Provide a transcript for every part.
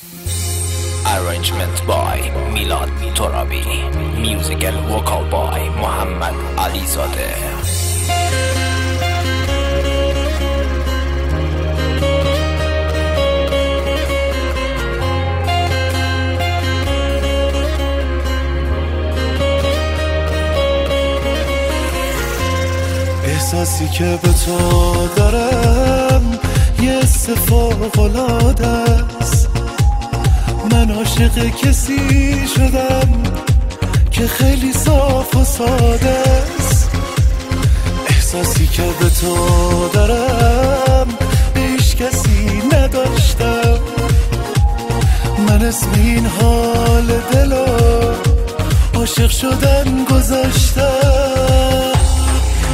Arrangement by میلاد ترابی Music and vocal by محمد علی زاده احساسی که به تو دارم یه است من عاشق کسی شدم که خیلی صاف و ساده است. احساسی که به تو دارم هیچ کسی نداشتم. من اسم این حال دلو عاشق شدن گذاشتم.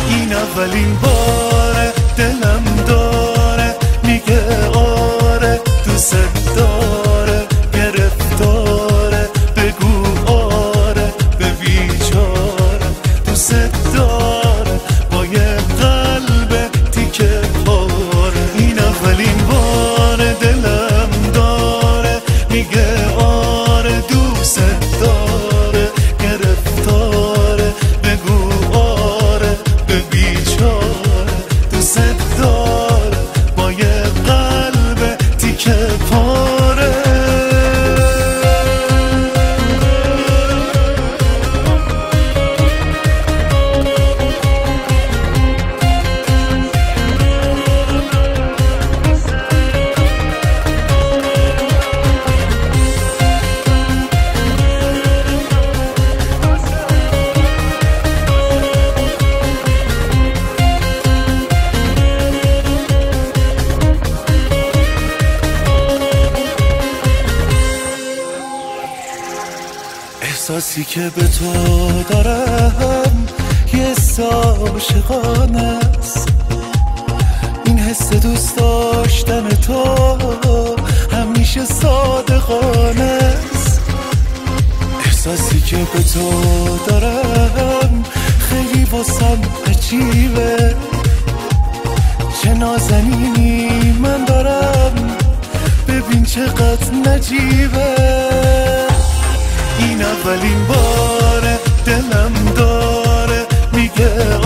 این اولین بار دلم داره احساسی که به تو دارم یه عاشقانه است. این حس دوست داشتن تو همیشه صادقانه است. احساسی که به تو دارم خیلی واسم عجیبه. چه نازنینی من دارم ببین چقدر نجیبه. این اولین بار دلم داره میگه